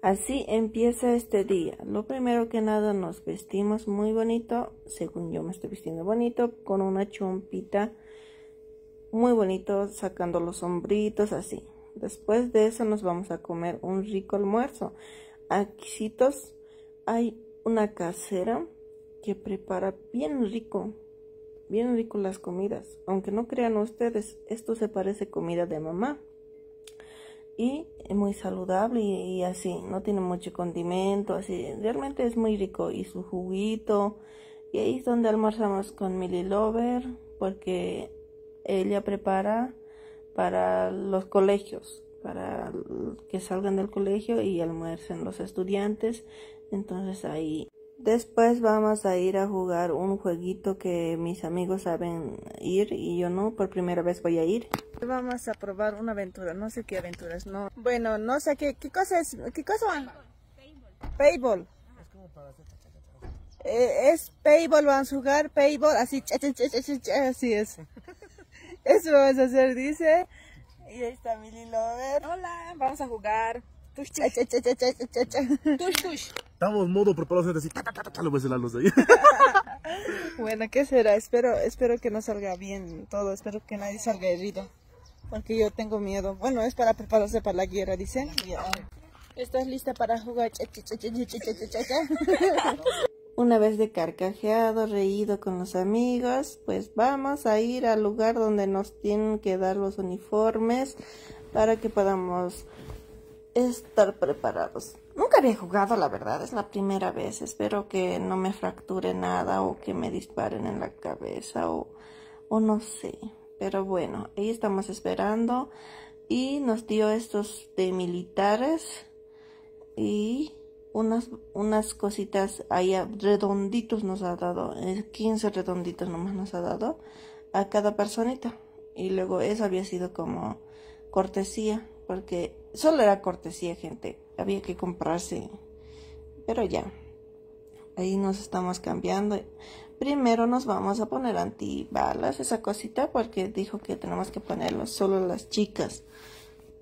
Así empieza este día. Lo primero que nada nos vestimos muy bonito, según yo me estoy vistiendo bonito, con una chompita muy bonito, sacando los sombritos así. Después de eso nos vamos a comer un rico almuerzo. Aquí hay una casera que prepara bien rico, bien rico las comidas. Aunque no crean ustedes, esto se parece comida de mamá y es muy saludable y, así, no tiene mucho condimento, así, realmente es muy rico y su juguito. Y ahí es donde almorzamos con Millie Lover porque ella prepara para los colegios, para que salgan del colegio y almuercen los estudiantes. Entonces ahí Después vamos a ir a jugar un jueguito que mis amigos saben ir y yo no, por primera vez voy a ir. Vamos a probar una aventura, no sé qué aventuras, no. Bueno, no sé qué, qué cosa es, qué cosa van. Payball. Es como para hacer eh, es payball, vamos a jugar payball, así, así es. Eso vamos a hacer, dice. Y ahí está Milly Lover. Hola, vamos a jugar. Tush, tush. Tush, tush. Estamos modo preparados así, lo ves la luz ahí. bueno, ¿qué será? Espero, espero que no salga bien todo, espero que nadie salga herido. Porque yo tengo miedo. Bueno, es para prepararse para la guerra, dicen. ¿Estás lista para jugar? Una vez de carcajeado, reído con los amigos, pues vamos a ir al lugar donde nos tienen que dar los uniformes para que podamos estar preparados. Nunca había jugado, la verdad, es la primera vez. Espero que no me fracture nada o que me disparen en la cabeza o, o no sé. Pero bueno, ahí estamos esperando y nos dio estos de militares y unas, unas cositas ahí redonditos nos ha dado, 15 redonditos nomás nos ha dado a cada personita. Y luego eso había sido como cortesía porque solo era cortesía, gente. Había que comprarse. Pero ya, ahí nos estamos cambiando. Primero nos vamos a poner antibalas, esa cosita, porque dijo que tenemos que ponerlo solo las chicas.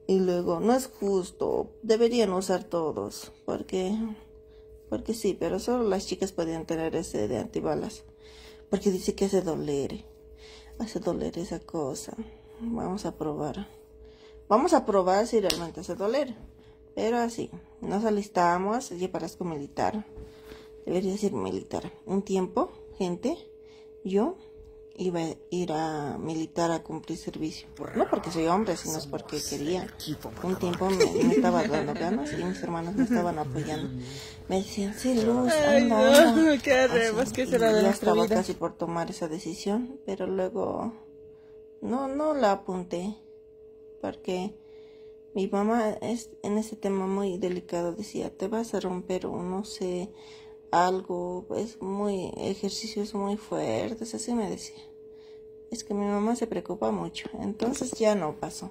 Y luego, no es justo, deberían usar todos, porque, porque sí, pero solo las chicas podían tener ese de antibalas. Porque dice que hace doler, hace doler esa cosa. Vamos a probar. Vamos a probar si realmente hace doler. Pero así, nos alistamos, y parezco militar. Debería decir militar. Un tiempo, gente, yo iba a ir a militar a cumplir servicio. No porque soy hombre, sino es porque quería. Un tiempo me, estaba dando ganas y mis hermanos me estaban apoyando. Me decían, sí, Luz, anda, no, ¿Qué haremos? ¿Qué será de Ya estaba casi por tomar esa decisión, pero luego no, no la apunté porque mi mamá es en ese tema muy delicado decía te vas a romper o no sé algo es muy ejercicios muy fuertes así me decía. Es que mi mamá se preocupa mucho entonces ya no pasó.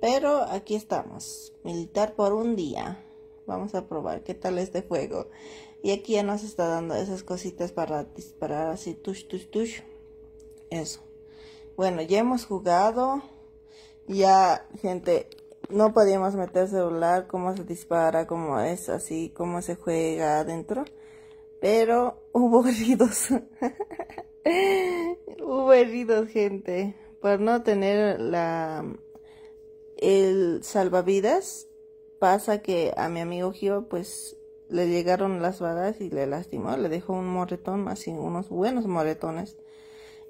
Pero aquí estamos militar por un día. Vamos a probar qué tal este juego. Y aquí ya nos está dando esas cositas para disparar así tush tush tush. Eso. Bueno ya hemos jugado. Ya, gente, no podíamos meter celular, cómo se dispara, cómo es así, cómo se juega adentro. Pero hubo heridos. hubo heridos, gente. Por no tener la el salvavidas, pasa que a mi amigo Gio, pues le llegaron las balas y le lastimó, le dejó un moretón, así unos buenos moretones.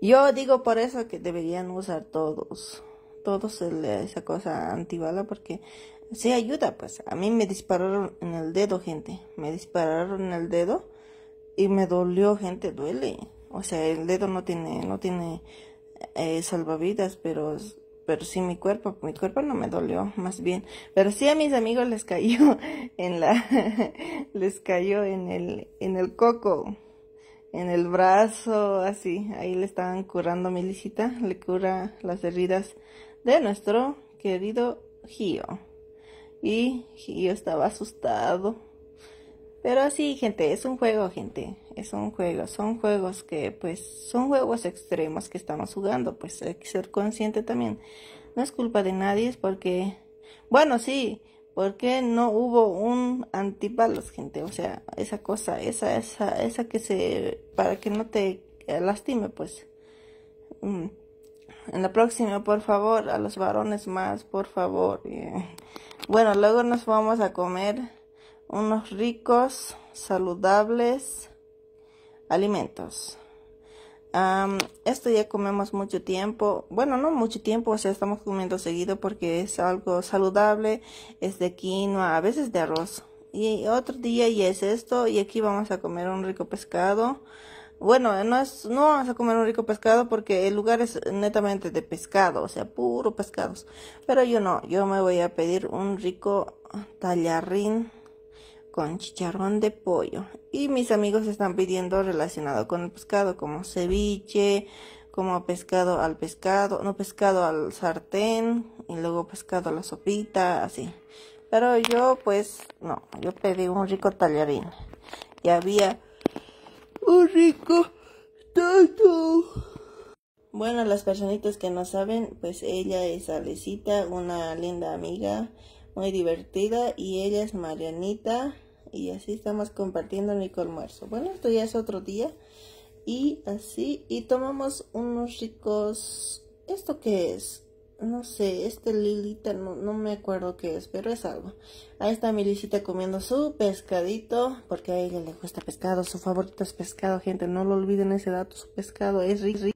Yo digo por eso que deberían usar todos todos esa cosa antibala porque se ayuda, pues. A mí me dispararon en el dedo, gente. Me dispararon en el dedo y me dolió, gente, duele. O sea, el dedo no tiene, no tiene eh, salvavidas, pero, pero sí mi cuerpo, mi cuerpo no me dolió, más bien. Pero sí a mis amigos les cayó en la, les cayó en el, en el coco, en el brazo, así. Ahí le estaban curando mi licita, le cura las heridas de nuestro querido Gio. Y Gio estaba asustado. Pero así, gente, es un juego, gente. Es un juego. Son juegos que, pues, son juegos extremos que estamos jugando. Pues hay que ser consciente también. No es culpa de nadie, es porque, bueno, sí, porque no hubo un antibalas, gente. O sea, esa cosa, esa, esa, esa que se, para que no te lastime, pues. Mm. En la próxima, por favor, a los varones más, por favor. Bueno, luego nos vamos a comer unos ricos, saludables alimentos. esto ya comemos mucho tiempo, bueno, no mucho tiempo, o sea, estamos comiendo seguido porque es algo saludable, es de quinoa, a veces de arroz. Y otro día y es esto, y aquí vamos a comer un rico pescado. Bueno, no es, no vamos a comer un rico pescado porque el lugar es netamente de pescado, o sea, puro pescados. Pero yo no, yo me voy a pedir un rico tallarín con chicharrón de pollo. Y mis amigos están pidiendo relacionado con el pescado, como ceviche, como pescado al pescado, no pescado al sartén y luego pescado a la sopita, así. Pero yo pues no, yo pedí un rico tallarín. Y había un rico tato. Bueno, las personitas que no saben, pues ella es Alecita, una linda amiga, muy divertida, y ella es Marianita, y así estamos compartiendo mi almuerzo. Bueno, esto ya es otro día, y así, y tomamos unos ricos, ¿esto qué es? No sé, este Lilita no, no me acuerdo qué es, pero es algo. Ahí está mi Lisita comiendo su pescadito, porque a ella le gusta pescado, su favorito es pescado, gente, no lo olviden ese dato, su pescado es rico.